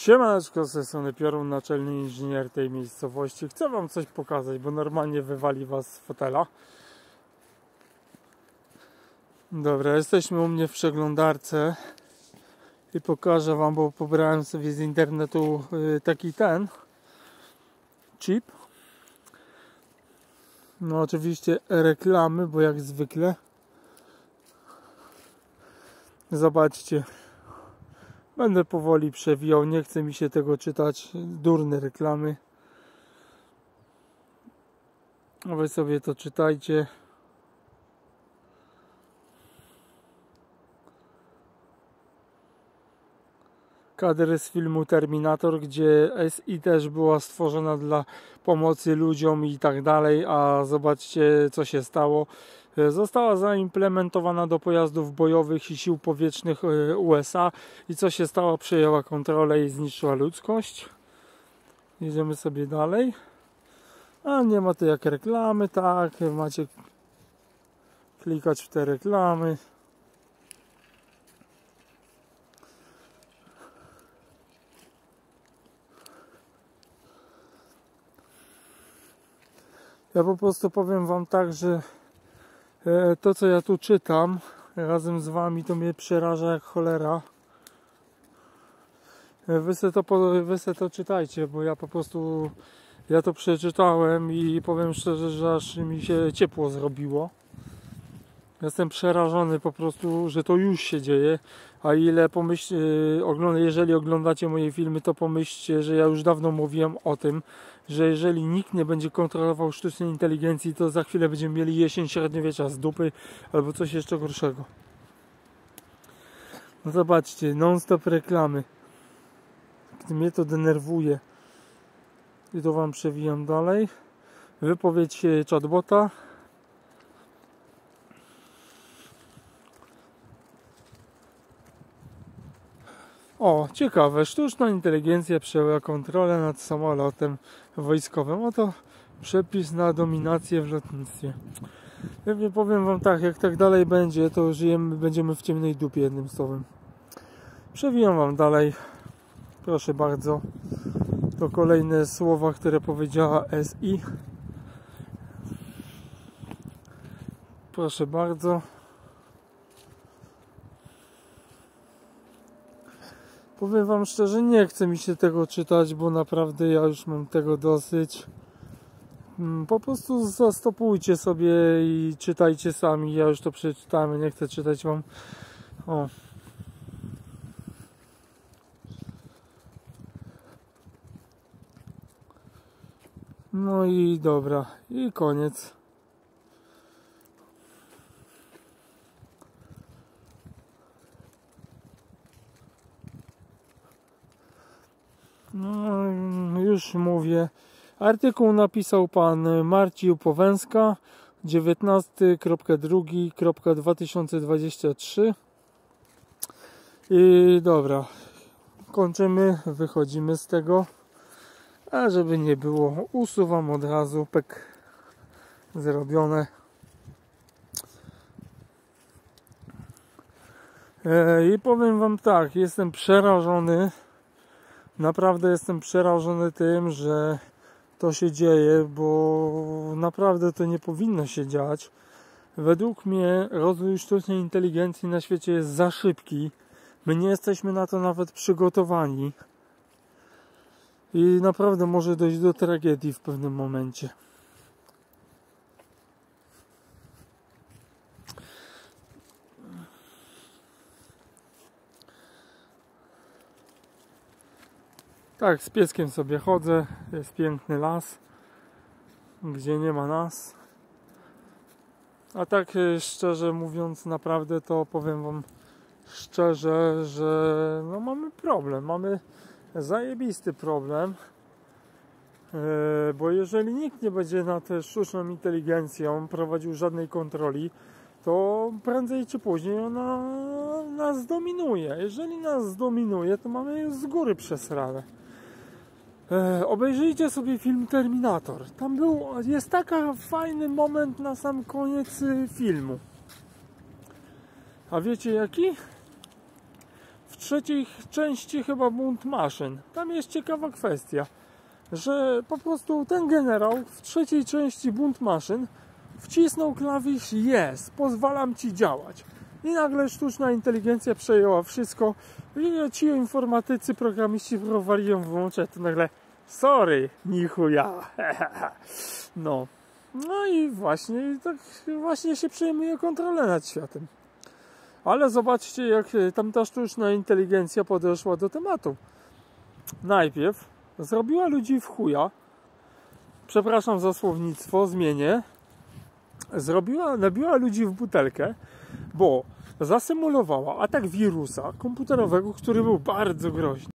Siemaneczko, z tej strony Piorun, naczelny inżynier tej miejscowości. Chcę wam coś pokazać, bo normalnie wywali was z fotela. Dobra, jesteśmy u mnie w przeglądarce i pokażę wam, bo pobrałem sobie z internetu y, taki ten chip. No oczywiście reklamy, bo jak zwykle. Zobaczcie. Będę powoli przewijał, nie chce mi się tego czytać. Durne reklamy. A wy sobie to czytajcie. Kadry z filmu Terminator, gdzie SI też była stworzona dla pomocy ludziom i tak dalej, a zobaczcie co się stało. Została zaimplementowana do pojazdów bojowych i sił powietrznych e, USA i co się stało? Przejęła kontrolę i zniszczyła ludzkość. Jedziemy sobie dalej. A nie ma to jak reklamy, tak, macie klikać w te reklamy. Ja po prostu powiem Wam tak, że e, to co ja tu czytam razem z Wami to mnie przeraża jak cholera. E, wy se to, wy se to czytajcie, bo ja po prostu ja to przeczytałem i powiem szczerze, że aż mi się ciepło zrobiło. Jestem przerażony po prostu, że to już się dzieje. A ile pomyśl, e, jeżeli oglądacie moje filmy, to pomyślcie, że ja już dawno mówiłem o tym, że jeżeli nikt nie będzie kontrolował sztucznej inteligencji, to za chwilę będziemy mieli jesień średniowiecza z dupy albo coś jeszcze gorszego. No zobaczcie, non-stop reklamy. Mnie to denerwuje. I to Wam przewijam dalej. Wypowiedź chatbota. O, ciekawe, sztuczna inteligencja przejęła kontrolę nad samolotem wojskowym. Oto przepis na dominację w lotnictwie. Pewnie powiem Wam tak, jak tak dalej będzie, to żyjemy, będziemy w ciemnej dupie jednym słowem. Przewijam Wam dalej. Proszę bardzo. To kolejne słowa, które powiedziała SI. Proszę bardzo. Powiem Wam szczerze, nie chce mi się tego czytać, bo naprawdę ja już mam tego dosyć. Mm, po prostu zastopujcie sobie i czytajcie sami. Ja już to przeczytałem, nie chcę czytać Wam. O. No i dobra, i koniec. No, już mówię. Artykuł napisał pan Marcin Powęska 19.2.2023 i dobra kończymy, wychodzimy z tego. A żeby nie było usuwam od razu pek zrobione. E, i powiem wam tak jestem przerażony naprawdę jestem przerażony tym, że to się dzieje, bo naprawdę to nie powinno się dziać. Według mnie rozwój sztucznej inteligencji na świecie jest za szybki. My nie jesteśmy na to nawet przygotowani. I naprawdę może dojść do tragedii w pewnym momencie. Tak, z pieskiem sobie chodzę. Jest piękny las, gdzie nie ma nas. A tak e, szczerze mówiąc, naprawdę to powiem Wam szczerze, że no mamy problem. Mamy zajebisty problem. E, bo jeżeli nikt nie będzie nad sztuczną inteligencją prowadził żadnej kontroli, to prędzej czy później ona nas dominuje. Jeżeli nas zdominuje, to mamy z góry przesrane. E, obejrzyjcie sobie film Terminator. Tam był, jest taki fajny moment na sam koniec y, filmu. A wiecie jaki? W trzeciej części chyba bunt maszyn. Tam jest ciekawa kwestia, że po prostu ten generał w trzeciej części bunt maszyn wcisnął klawisz jest, pozwalam ci działać. I nagle sztuczna inteligencja przejęła wszystko. I ci informatycy, programiści próbowali ją włączać, to nagle sorry, nichu ja. No. No i właśnie tak właśnie się przejmuje kontrolę nad światem. Ale zobaczcie, jak tam ta sztuczna inteligencja podeszła do tematu. Najpierw zrobiła ludzi w chuja. Przepraszam za słownictwo, zmienię. Zrobiła, nabiła ludzi w butelkę, bo zasymulowała atak wirusa komputerowego, który był bardzo groźny.